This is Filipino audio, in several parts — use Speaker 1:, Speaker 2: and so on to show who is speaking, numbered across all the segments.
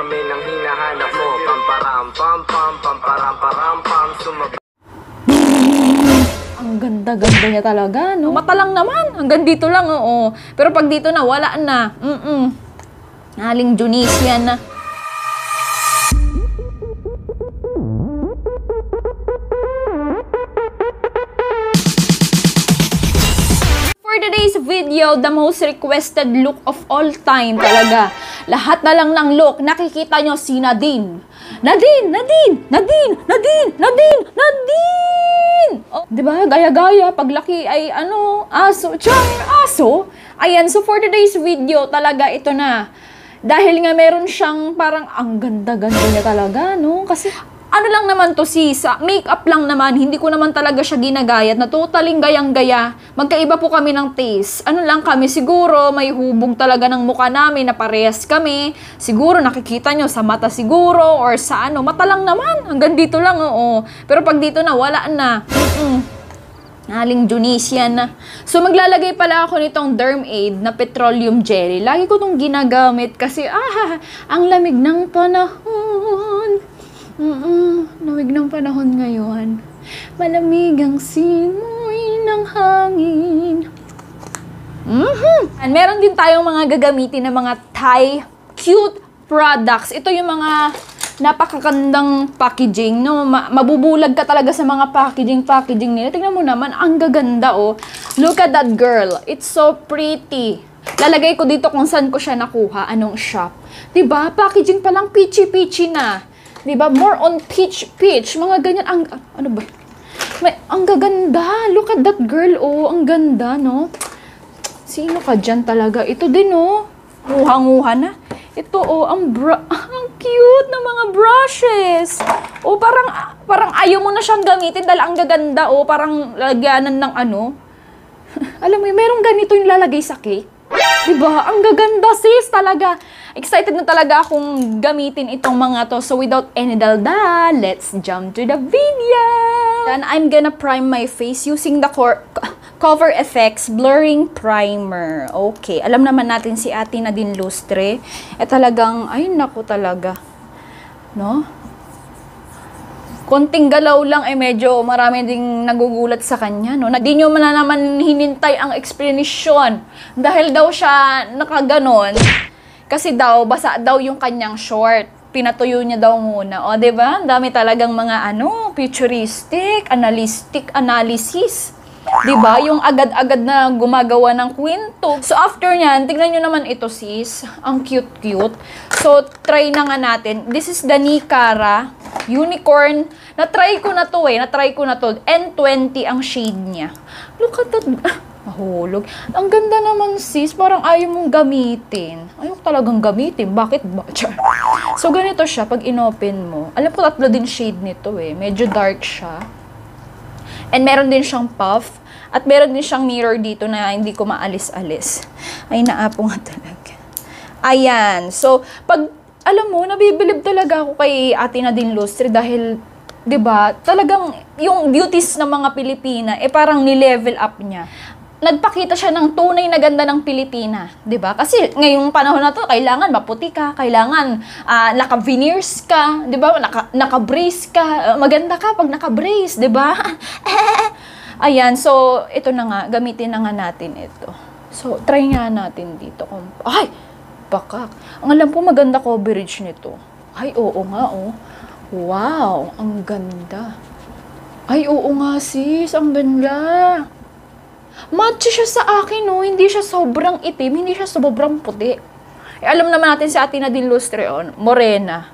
Speaker 1: kami ng hinahanap mo Pamparam pam pam pamparam param pam Sumab
Speaker 2: Ang ganda-ganda niya talaga, no? Mata naman. Hanggang dito lang, oo. Pero pag dito na, wala na. Mm-mm. Aling Junisian na. Video, the most requested look of all time talaga. Lahat na lang ng look, nakikita nyo si Nadine. Nadine! Nadine! Nadine! Nadine! Nadine! Nadine! Oh, ba? Gaya-gaya. Paglaki ay ano, aso. Char! Aso! Ayan, so for today's video, talaga ito na. Dahil nga meron siyang parang ang ganda-ganda niya talaga, no? Kasi ano lang naman to sis, ah, makeup lang naman, hindi ko naman talaga siya ginagayat na totaling gayang-gaya. Magkaiba po kami ng taste. Ano lang kami, siguro may hubog talaga ng mukha namin na parehas kami. Siguro nakikita nyo sa mata siguro or sa ano, mata lang naman. Hanggang dito lang, oo. Pero pag dito na, wala na. Mm-mm. Aling Junisian na. So, maglalagay pala ako nitong Derm Aid na petroleum jelly. Lagi ko itong ginagamit kasi, ah, ang lamig ng panahon. Lamig ng panahon ngayon. Malamig ang simoy ng hangin. Mhm. And meron din tayong mga gagamitin na mga Thai cute products. Ito yung mga napakagandang packaging, no? Ma- mabubulag ka talaga sa mga packaging, packaging nila. Tingnan mo naman, ang gaganda, oh. Look at that girl. It's so pretty. Lalagay ko dito kung saan ko siya nakuha, anong shop. 'Di ba? Packaging pa lang peachy-peachy na. 'Di ba? More on peach-peach. Mga ganyan ang ano ba? May, ang gaganda. Look at that girl, oh. Ang ganda, no? Sino ka dyan talaga? Ito din, oh. Nguha-nguha na. Ito, oh, ang bra... Ang cute na mga brushes. Oh, parang, parang ayaw mo na siyang gamitin dahil ang gaganda, oh. Parang lagyanan ng ano. Alam mo, merong ganito yung lalagay sa cake. Diba? Ang gaganda, sis, talaga. Excited na talaga akong gamitin itong mga to. So, without any dalda, let's jump to the video! Then, I'm gonna prime my face using the cor- Cover Effects Blurring Primer. Okay. Alam naman natin si Ate Nadine Lustre. Eh talagang, ay naku talaga. No? konting galaw lang ay medyo marami ding nagugulat sa kanya, no? Na di nyo man na naman hinintay ang explanation. Dahil daw siya nakaganon, kasi daw, basa daw yung kanyang short. Pinatuyo niya daw muna. O, di ba? Ang dami talagang mga ano, futuristic, analytic analysis. 'Di ba? Yung agad-agad na gumagawa ng kwento. So after niyan, tingnan niyo naman ito sis, ang cute-cute. So try na nga natin. This is the Nicara Unicorn. Na-try ko na to eh, na-try ko na to. N20 ang shade niya. Look at that. Mahulog. Ang ganda naman sis, parang ayaw mong gamitin. Ayaw talagang gamitin. Bakit ba? Char. So ganito siya pag inopen mo. Alam ko tatlo din shade nito eh. Medyo dark siya. And meron din siyang puff. At meron din siyang mirror dito na hindi ko maalis-alis. Ay, naapo nga talaga. Ayan. So, pag, alam mo, nabibilib talaga ako kay Ate Nadine Lustre dahil, 'di ba talagang yung beauties ng mga Pilipina, eh parang ni-level up niya nagpakita siya ng tunay na ganda ng Pilipina, 'di ba? Kasi ngayong panahon na 'to, kailangan maputi ka, kailangan uh, naka-veneers ka, 'di ba? Naka naka-brace ka, uh, maganda ka pag naka-brace, 'di ba? Ayan, so ito na nga, gamitin na nga natin ito. So try nga natin dito. Ay, bakak. Ang alam ko maganda coverage nito. Ay, oo nga, oh. Wow, ang ganda. Ay, oo nga sis, ang ganda. Match siya sa akin, no? Hindi siya sobrang itim, hindi siya sobrang puti. Eh, alam naman natin si Ate Nadine Lustreon, morena.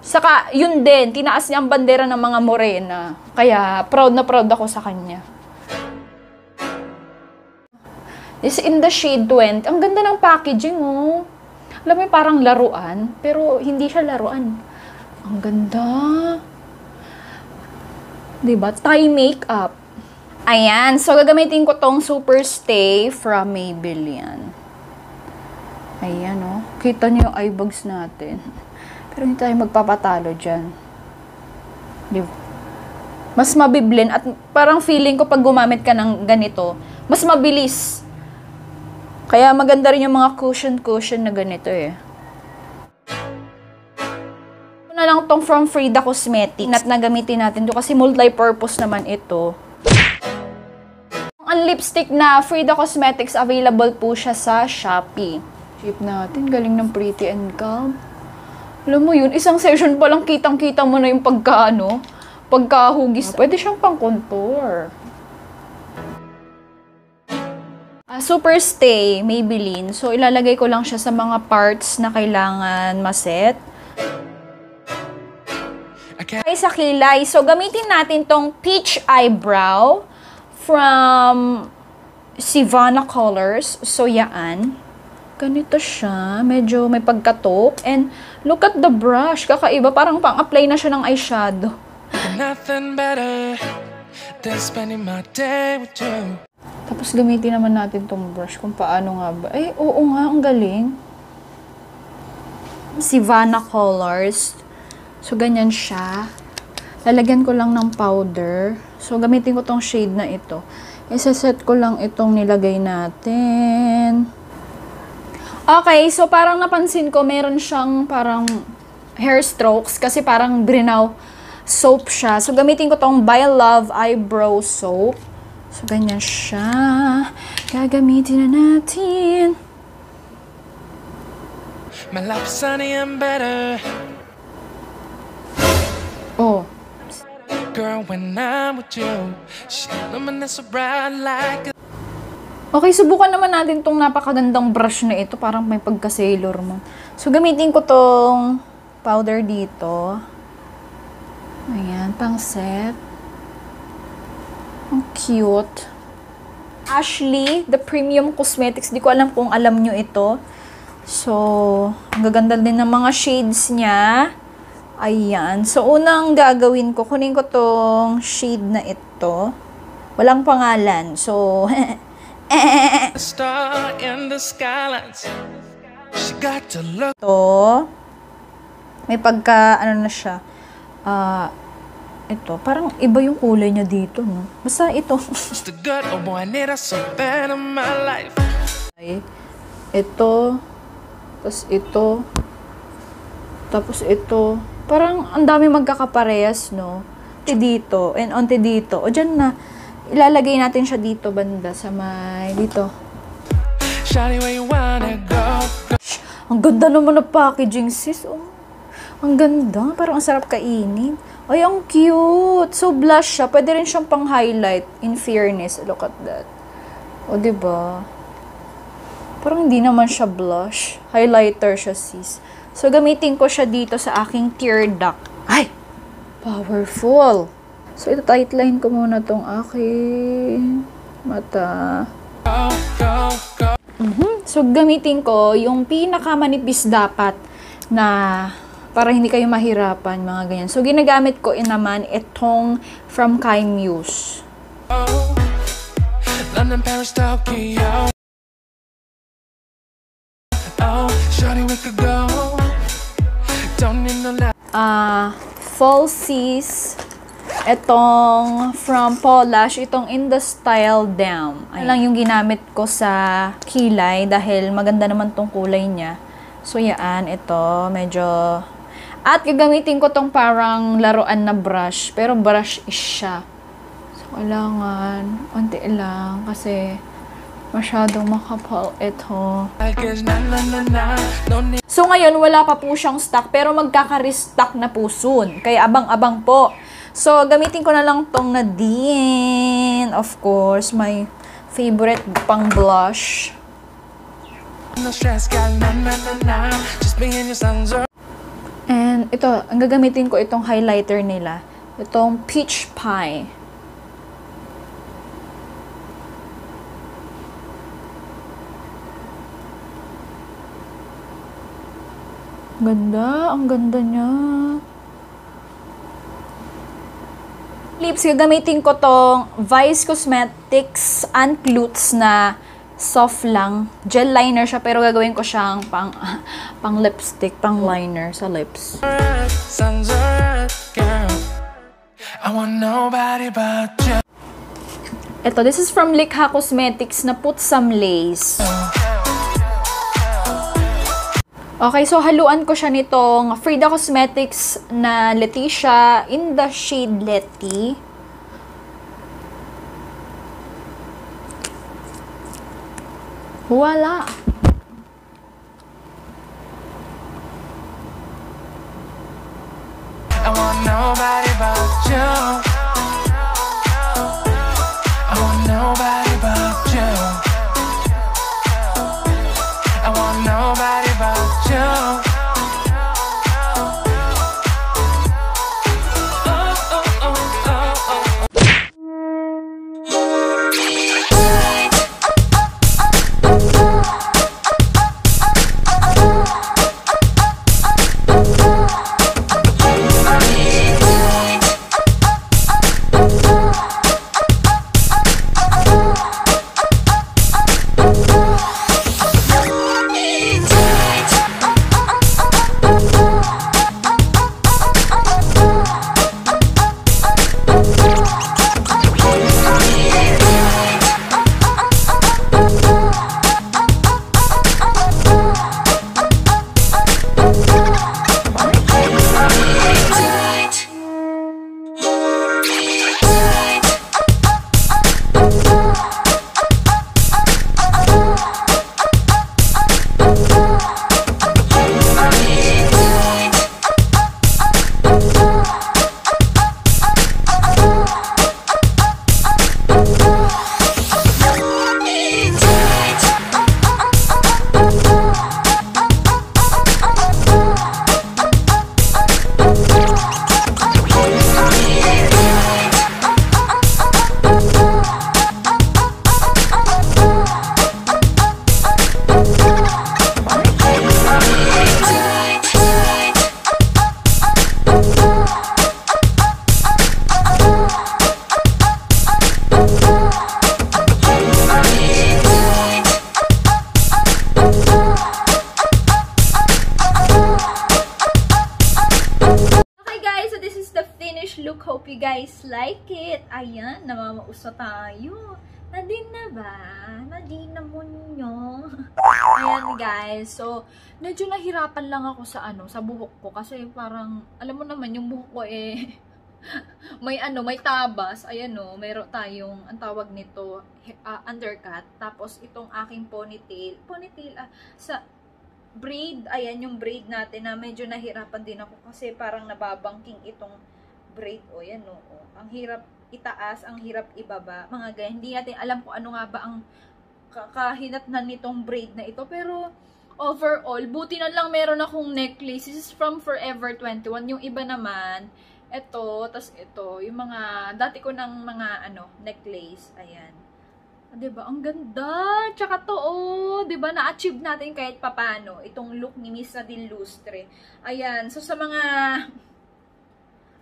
Speaker 2: Saka, yun din, tinaas niya ang bandera ng mga morena. Kaya, proud na proud ako sa kanya. This in the shade 20. Ang ganda ng packaging, oh. Alam mo, parang laruan, pero hindi siya laruan. Ang ganda. Diba? Thai makeup. Ayan. So, gagamitin ko tong Super Stay from Maybelline. Ayan, oh. Kita niyo yung eye bags natin. Pero hindi tayo magpapatalo dyan. Diba? Mas mabiblin at parang feeling ko pag gumamit ka ng ganito, mas mabilis. Kaya maganda rin yung mga cushion-cushion na ganito eh. na lang tong from Frida Cosmetics at nagamitin natin to kasi multi-purpose naman ito. Lipstick na Frida Cosmetics, available po siya sa Shopee. Ship natin, galing ng Pretty and Calm. Alam mo yun, isang session pa lang kitang-kita mo na yung pagkaano, pagkahugis. Pwede siyang pang contour. Ah, Super Stay Maybelline. So, ilalagay ko lang siya sa mga parts na kailangan maset. Okay, sa kilay. So, gamitin natin tong Peach Eyebrow from Sivana Colors. So, yaan. Ganito siya. Medyo may pagkatop. And, look at the brush. Kakaiba. Parang pang-apply na siya ng eyeshadow.
Speaker 3: Nothing better than spending my day with you.
Speaker 2: Tapos, gamitin naman natin tong brush kung paano nga ba. Eh, oo nga. Ang galing. Sivana Colors. So, ganyan siya. Lalagyan ko lang ng powder. So, gamitin ko tong shade na ito. Isa-set ko lang itong nilagay natin. Okay, so parang napansin ko, meron siyang parang hair strokes kasi parang brinaw soap siya. So, gamitin ko tong By Love Eyebrow Soap. So, ganyan siya. Gagamitin na natin.
Speaker 3: My life's sunny and better, girl, when I'm with you. She so bright like a
Speaker 2: Okay, subukan naman natin tong napakagandang brush na ito. Parang may pagka-sailor mo. So, gamitin ko tong powder dito. Ayan, pang set. Ang cute. Ashley, the Premium Cosmetics. Di ko alam kung alam nyo ito. So, ang gaganda din ng mga shades niya. Ayan. So, unang gagawin ko, kunin ko tong shade na ito. Walang pangalan. So,
Speaker 3: star in the skylines. She got to look
Speaker 2: ito. May pagka, ano na siya. Ah, ito. Parang iba yung kulay niya dito, no? Basta ito. Ay, ito. Tapos ito. Tapos ito. Parang ang dami magkakaparehas, no? Onti dito. And onti dito. O dyan na. Ilalagay natin siya dito, banda. Sa may, dito.
Speaker 3: Shawty, where you wanna go?
Speaker 2: Shh, ang ganda naman ng packaging, sis. Oh. Ang ganda. Parang ang sarap kainin. Ay, ang cute. So, blush siya. Pwede rin siyang pang-highlight. In fairness, look at that. O, ba diba? Parang hindi naman siya blush. Highlighter siya, sis. So, gamitin ko siya dito sa aking tear duct. Ay! Powerful! So, ito tightline ko muna tong aking mata. Mhm. So, gamitin ko yung pinakamanipis dapat na para hindi kayo mahirapan, mga ganyan. So, ginagamit ko in naman itong from Kai Muse.
Speaker 3: Oh, London, Paris, Tokyo. Lie.
Speaker 2: Ah, Falsies. Itong from Polish, itong In the Style Down. Ayan lang yung ginamit ko sa kilay dahil maganda naman tong kulay niya. So, yan. Ito, medyo... At gagamitin ko tong parang laruan na brush. Pero brush is siya. So, kailangan, unti lang kasi masyadong makapal ito.
Speaker 3: Like it's na na na na. No need.
Speaker 2: So ngayon, wala pa po siyang stock, pero magkaka-restock na po soon. Kaya abang-abang po. So, gamitin ko na lang tong Nadine. Of course, my favorite pang blush.
Speaker 3: No stress, got na na na na. Just me and your sons are.
Speaker 2: And ito, ang gagamitin ko itong highlighter nila. Itong Peach Pie. Ganda, ang ganda niya. Lips, gagamitin ko tong Vice Cosmetics Unclutes na soft lang. Gel liner siya, pero gagawin ko siyang pang, pang lipstick, pang liner sa lips. Ito, this is from Likha Cosmetics na Put Some Lace. Okay, so haluan ko siya nitong Frida Cosmetics na Leticia in the shade Letty. Wala. Ayan, namamausa tayo. Nadine na ba? Nadine na mo ninyo. Ayan guys, so medyo nahirapan lang ako sa ano, sa buhok ko kasi parang alam mo naman yung buhok ko eh may ano, may tabas. Ayan no, meron tayong ang tawag nito ah, undercut. Tapos itong aking ponytail, ponytail ah, sa braid, ayan yung braid natin na medyo nahirapan din ako kasi parang nababangking itong braid. O, yan o. o. Ang hirap itaas, ang hirap ibaba. Mga ganyan. Hindi natin alam kung ano nga ba ang kakahinatnan nitong braid na ito. Pero, overall, buti na lang meron akong necklace. This is from Forever 21. Yung iba naman, ito, tas ito, yung mga, dati ko ng mga, ano, necklace. Ayan. Ah, 'Di ba? Ang ganda. Tsaka to, oh, ba? Na-achieve natin kahit papano itong look ni Miss Nadine Lustre. Ayan. So sa mga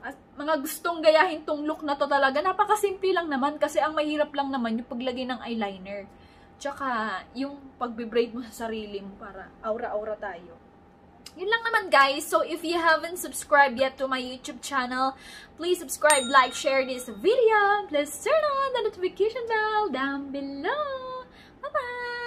Speaker 2: at mga gustong gayahin tong look na to talaga, napakasimple lang naman kasi ang mahirap lang naman yung paglagay ng eyeliner. Tsaka yung pagbe-braid mo sa sarili mo para aura-aura tayo. Yun lang naman guys. So if you haven't subscribed yet to my YouTube channel, please subscribe, like, share this video. Please turn on the notification bell down below. Bye-bye!